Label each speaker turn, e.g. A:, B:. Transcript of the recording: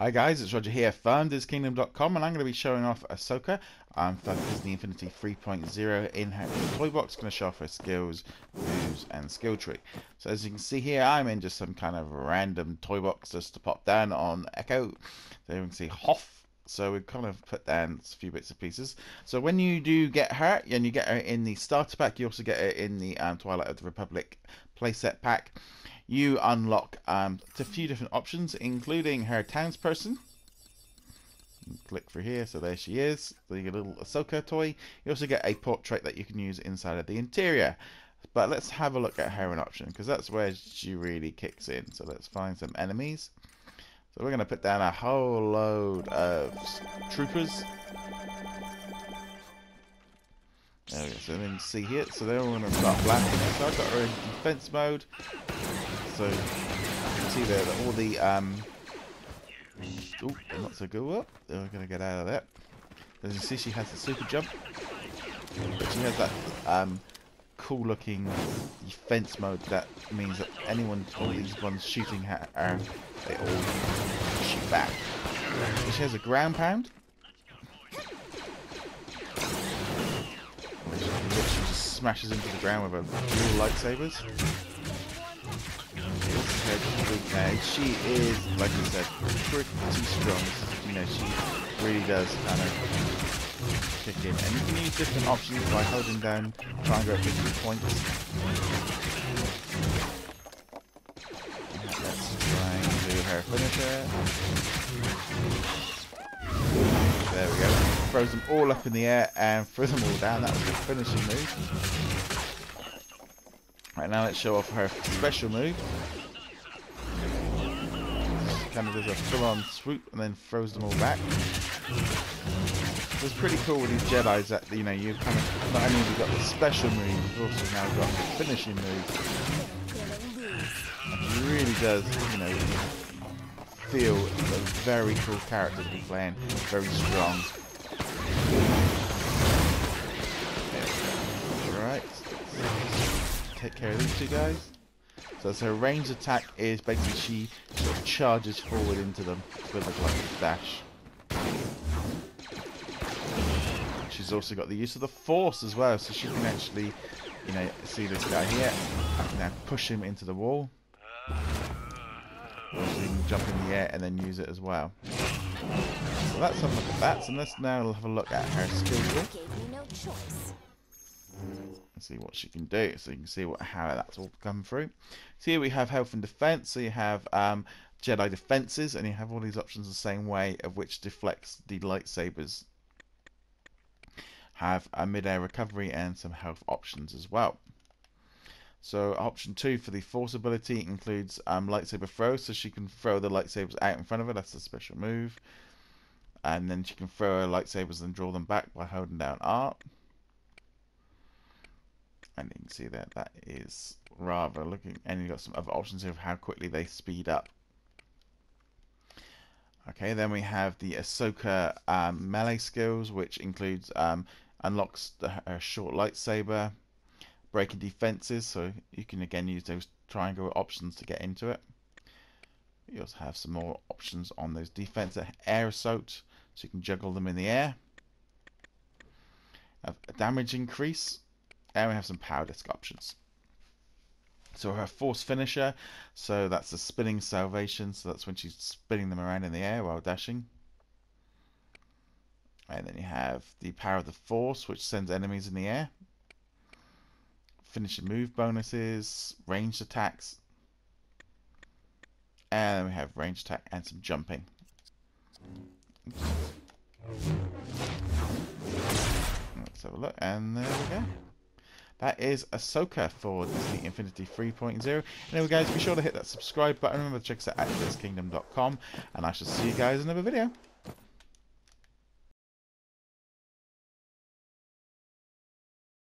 A: Hi guys, it's Roger here from DisKingdom.com and I'm going to be showing off Ahsoka um, for Disney Infinity 3.0 in her toy box. going to show off her skills, moves and skill tree. So as you can see here, I'm in just some kind of random toy box just to pop down on Echo. So you can see Hoth. So we kind of put down a few bits and pieces. So when you do get her, and you get her in the starter pack, you also get her in the um, Twilight of the Republic playset pack you unlock um, a few different options, including her townsperson. Click for here, so there she is. Get a little Ahsoka toy. You also get a portrait that you can use inside of the interior. But let's have a look at her in option, because that's where she really kicks in. So let's find some enemies. So we're going to put down a whole load of troopers. There we go. So then see here, so they're all going to start blasting. So I've got her in defense mode. So you can see there that all the um oh not so good up. They're gonna get out of that. As you see she has the super jump. She has that um cool looking defense mode that means that anyone all these ones shooting at her they all shoot back. She has a ground pound. Which just smashes into the ground with her dual lightsabers. And she is, like I said, pretty strong. You know, she really does kind of kick in. And you can use different options by holding down triangle at different points. Let's try and do her finisher. There we go. Throws them all up in the air and throw them all down. That was the finishing move. Right now let's show off her special move. Kind of does a full-on swoop and then throws them all back. It's pretty cool with these Jedi's that you know you've kind of not only have got the special move, you've also now got the finishing move. And she really does, you know, feel a very cool character to be playing, very strong. Alright. Take care of these two guys. So, so her range attack is basically she sort of charges forward into them with a like a dash. She's also got the use of the force as well, so she can actually, you know, see this guy here. I can now push him into the wall. Or she can jump in the air and then use it as well. So let's have a look at that. So let's now have a look at her skill tree and see what she can do. So you can see what how that's all come through. So here we have health and defense. So you have um, Jedi defenses, and you have all these options the same way, of which deflects the lightsabers. Have a mid-air recovery and some health options as well. So option two for the force ability includes um, lightsaber throw, so she can throw the lightsabers out in front of her. That's a special move. And then she can throw her lightsabers and draw them back by holding down R and you can see that that is rather looking and you've got some other options here of how quickly they speed up okay then we have the Ahsoka um, melee skills which includes um, unlocks the, her short lightsaber breaking defenses so you can again use those triangle options to get into it you also have some more options on those defense air so you can juggle them in the air Have a damage increase and we have some power disc options. So her force finisher, so that's the spinning salvation, so that's when she's spinning them around in the air while dashing. And then you have the power of the force, which sends enemies in the air. Finishing move bonuses, ranged attacks. And we have range attack and some jumping. Let's have a look, and there we go that is Ahsoka for Disney Infinity 3.0. Anyway, guys, be sure to hit that subscribe button. Remember to check us out at DisKingdom.com, and I shall see you guys in another video.